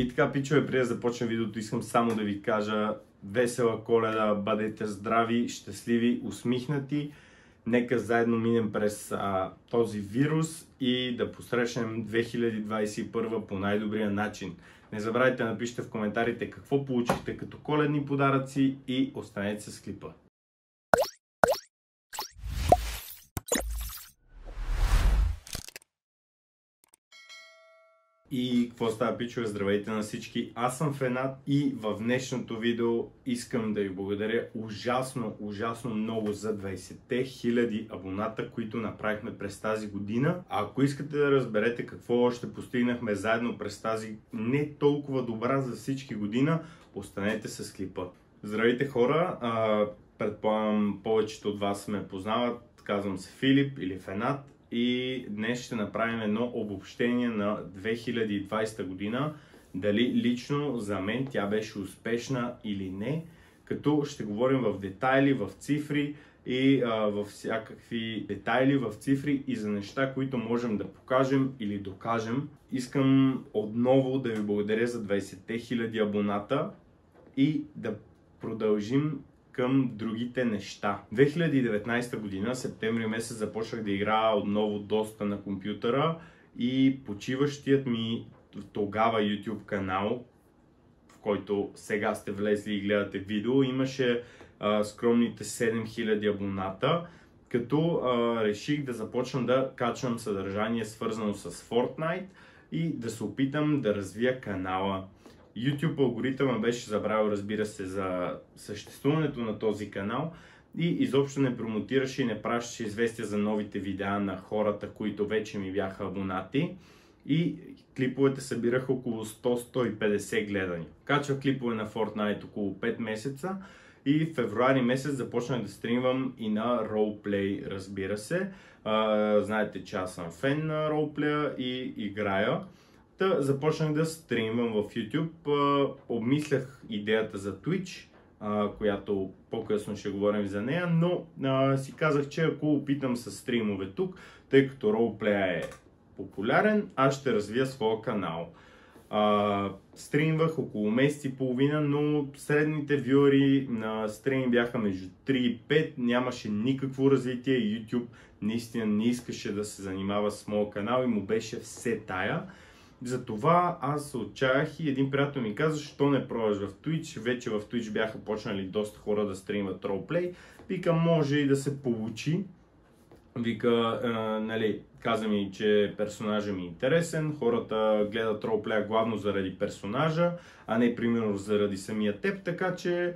И така, пичове, преди да започнем видеото, искам само да ви кажа весела коледа, бъдете здрави, щастливи, усмихнати. Нека заедно минем през а, този вирус и да посрещнем 2021 по най-добрия начин. Не забравяйте да напишете в коментарите какво получихте като коледни подаръци и останете с клипа. И какво става, пичове? Здравейте на всички! Аз съм Фенат и в днешното видео искам да ви благодаря ужасно, ужасно много за 20-те хиляди абоната, които направихме през тази година. А ако искате да разберете какво още постигнахме заедно през тази не толкова добра за всички година, останете с клипа. Здравейте хора! Предполагам повечето от вас ме познават. Казвам се Филип или Фенат и днес ще направим едно обобщение на 2020 година. Дали лично за мен тя беше успешна или не, като ще говорим в детайли, в цифри и а, в всякакви детайли, в цифри и за неща, които можем да покажем или докажем. Искам отново да ви благодаря за 20 000 абоната и да продължим към другите неща. 2019 година, септември месец, започнах да играя отново доста на компютъра и почиващият ми тогава YouTube канал, в който сега сте влезли и гледате видео, имаше а, скромните 7000 абоната, като а, реших да започна да качвам съдържание свързано с Fortnite и да се опитам да развия канала. YouTube алгоритъма беше забравил, разбира се, за съществуването на този канал и изобщо не промотираше и не пращаше известия за новите видеа на хората, които вече ми бяха абонати. И клиповете събираха около 100-150 гледани. Качвах клипове на Fortnite около 5 месеца и в февруари месец започнах да стримвам и на ролплей, разбира се. А, знаете, че аз съм фен на ролплея и играя. Та започнах да стримвам в YouTube. обмислях идеята за Twitch, която по-късно ще говорим за нея, но си казах, че ако опитам с стримове тук, тъй като ролплея е популярен, аз ще развия своя канал. Uh, стримвах около месец и половина, но средните вюри на стрим бяха между 3 и 5, нямаше никакво развитие. YouTube наистина не искаше да се занимава с моят канал и му беше все тая. Затова аз се отчаях и един приятел ми каза, защо не пробваш в Twitch. Вече в Twitch бяха почнали доста хора да стримват ролплей. Вика, може и да се получи. Вика, е, нали, каза ми, че персонажа ми е интересен, хората гледат ролплея главно заради персонажа, а не примерно заради самия теб, така че е,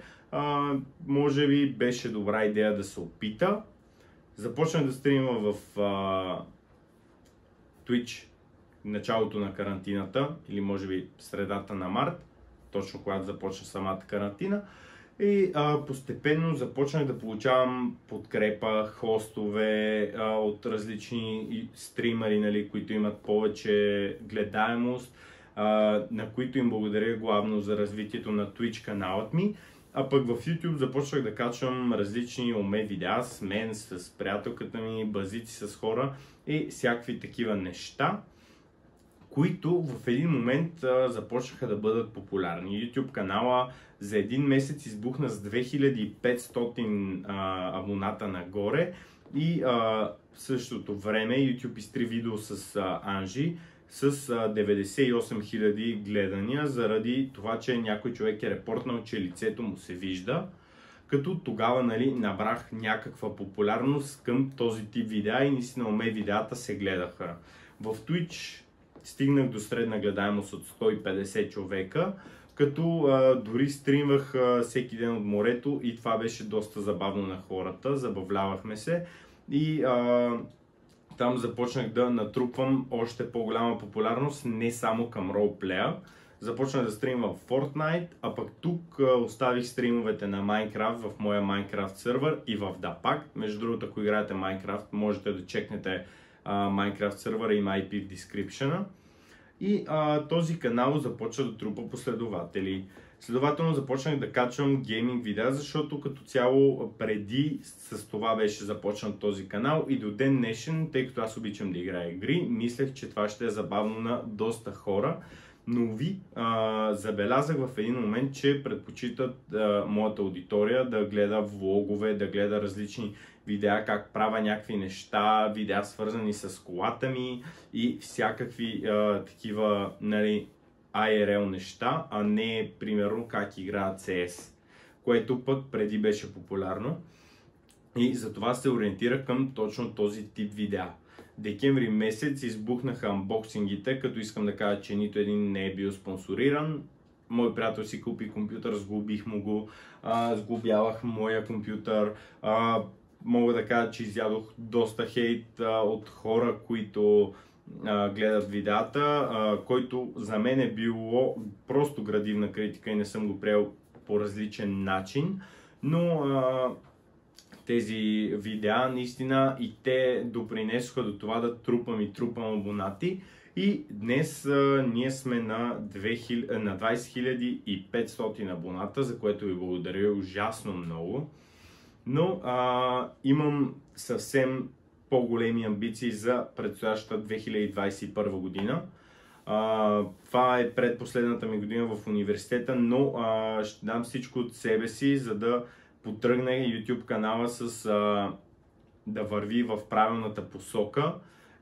може би беше добра идея да се опита. Започнах да стримам в е, Twitch началото на карантината или може би средата на март, точно когато започна самата карантина. И а, постепенно започнах да получавам подкрепа, хостове а, от различни стримери, нали, които имат повече гледаемост, а, на които им благодаря главно за развитието на Twitch каналът ми. А пък в YouTube започнах да качвам различни уме видеа с мен, с приятелката ми, базици с хора и всякакви такива неща които в един момент а, започнаха да бъдат популярни. YouTube канала за един месец избухна с 2500 а, абоната нагоре и а, в същото време YouTube изтри видео с а, Анжи с а, 98 000 гледания заради това, че някой човек е репортнал, че лицето му се вижда. Като тогава нали, набрах някаква популярност към този тип видеа и наистина ме видеата се гледаха. В Twitch стигнах до средна гледаемост от 150 човека, като а, дори стримвах а, всеки ден от морето и това беше доста забавно на хората, забавлявахме се и а, там започнах да натрупвам още по-голяма популярност, не само към ролплея. Започнах да стримвам в Fortnite, а пък тук а, оставих стримовете на Minecraft в моя Minecraft сервер и в Dapak. Между другото, ако играете Minecraft, можете да чекнете Minecraft сервера, има IP в description. И а, този канал започва да трупа последователи. Следователно започнах да качвам гейминг видеа, защото като цяло преди с това беше започнат този канал и до ден днешен, тъй като аз обичам да играя игри, мислех, че това ще е забавно на доста хора. Но ви а, забелязах в един момент, че предпочитат а, моята аудитория да гледа влогове, да гледа различни видеа как правя някакви неща, видеа свързани с колата ми и всякакви а, такива нали, IRL неща, а не примерно как играят CS, което пък преди беше популярно. И затова се ориентира към точно този тип видеа. Декември месец избухнаха анбоксингите, като искам да кажа, че нито един не е бил спонсориран. Мой приятел си купи компютър, сглобих му го, а, сглобявах моя компютър. А, мога да кажа, че изядох доста хейт а, от хора, които а, гледат видеята, а, който за мен е било просто градивна критика и не съм го приел по различен начин. Но а, тези видеа, наистина и те допринесоха до това да трупам и трупам абонати. И днес а, ние сме на, 2000, на 20 500 абоната, за което ви благодаря ужасно много. Но а, имам съвсем по-големи амбиции за предстоящата 2021 година. А, това е предпоследната ми година в университета, но а, ще дам всичко от себе си, за да потръгне YouTube канала с а, да върви в правилната посока.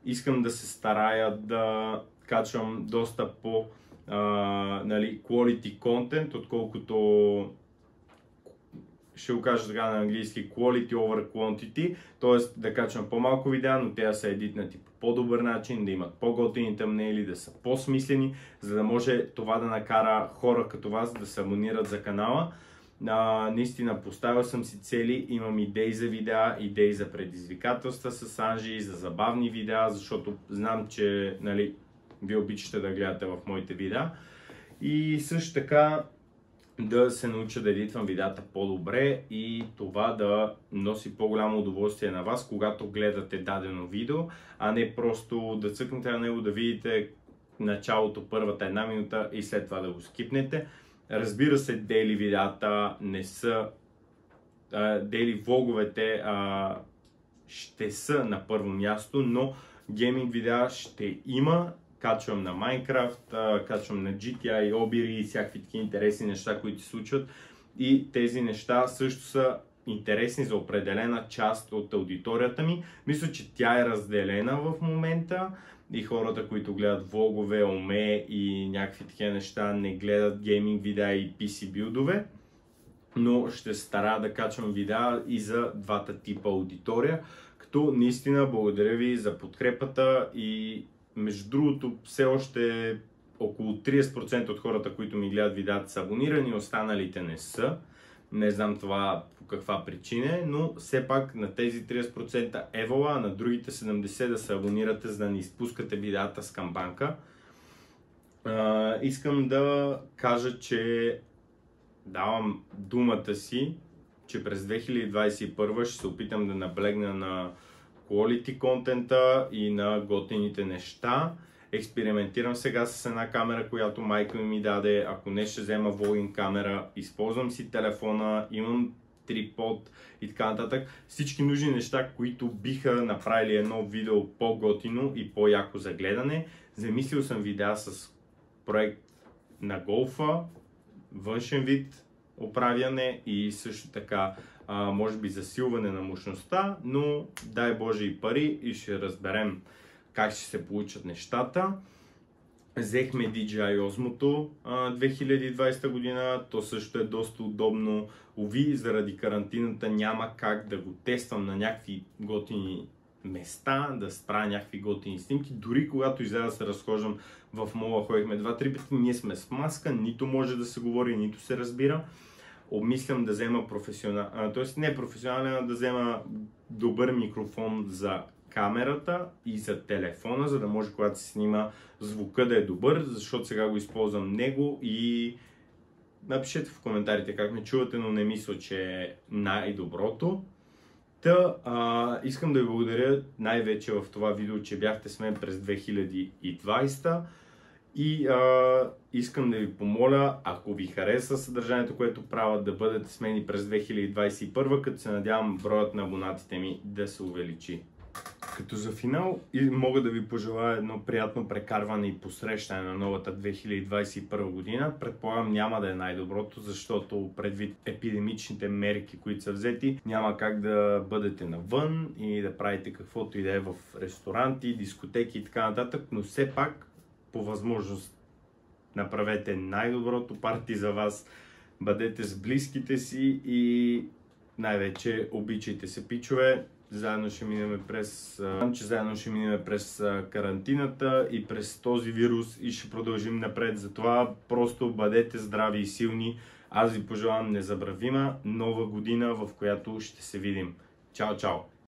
Искам да се старая да качвам доста по а, нали, quality content, отколкото ще го кажа така на английски quality over quantity, т.е. да качвам по-малко видеа, но те да са едитнати по по-добър начин, да имат по-готини тъмнели, да са по-смислени, за да може това да накара хора като вас да се абонират за канала. А, наистина поставил съм си цели, имам идеи за видеа, идеи за предизвикателства с Анжи, за забавни видеа, защото знам, че нали, ви обичате да гледате в моите видеа. И също така да се науча да едитвам видеята по-добре и това да носи по-голямо удоволствие на вас, когато гледате дадено видео, а не просто да цъкнете на него, да видите началото, първата една минута и след това да го скипнете. Разбира се, дейли видеята не са, дейли влоговете ще са на първо място, но гейминг видеа ще има качвам на Minecraft, качвам на GTI, Obiri и всякакви такива интересни неща, които се случват. И тези неща също са интересни за определена част от аудиторията ми. Мисля, че тя е разделена в момента и хората, които гледат влогове, оме и някакви такива неща, не гледат гейминг видеа и PC билдове. Но ще стара да качвам видеа и за двата типа аудитория. Като наистина благодаря ви за подкрепата и между другото, все още около 30% от хората, които ми гледат видеята са абонирани, останалите не са. Не знам това по каква причина, но все пак на тези 30% евола, а на другите 70% да се абонирате, за да не изпускате видеята с камбанка. Uh, искам да кажа, че давам думата си, че през 2021 ще се опитам да наблегна на quality контента и на готените неща. Експериментирам сега с една камера, която майка ми ми даде. Ако не ще взема влогинг камера, използвам си телефона, имам трипод и така нататък. Всички нужни неща, които биха направили едно видео по-готино и по-яко за гледане. Замислил съм видеа с проект на голфа, външен вид, оправяне и също така а, може би засилване на мощността, но дай Боже и пари и ще разберем как ще се получат нещата. Взехме DJI Osmo 2020 година, то също е доста удобно. Ови, заради карантината няма как да го тествам на някакви готини места, да спра някакви готини снимки. Дори когато изляза да се разхождам в мола, ходихме два-три пъти, ние сме с маска, нито може да се говори, нито се разбира обмислям да взема професионален, т.е. не професионален, а да взема добър микрофон за камерата и за телефона, за да може когато се снима звука да е добър, защото сега го използвам него и напишете в коментарите как ме чувате, но не мисля, че е най-доброто. Та, а, искам да ви благодаря най-вече в това видео, че бяхте с мен през 2020. И а, искам да ви помоля, ако ви хареса съдържанието, което правя, да бъдете с мен през 2021, като се надявам броят на абонатите ми да се увеличи. Като за финал и мога да ви пожелая едно приятно прекарване и посрещане на новата 2021 година. Предполагам няма да е най-доброто, защото предвид епидемичните мерки, които са взети, няма как да бъдете навън и да правите каквото и да е в ресторанти, дискотеки и така нататък, но все пак по възможност направете най-доброто парти за вас, бъдете с близките си и най-вече обичайте се, пичове заедно ще минем през, че заедно ще минем през карантината и през този вирус и ще продължим напред. Затова просто бъдете здрави и силни. Аз ви пожелавам незабравима нова година, в която ще се видим. Чао, чао!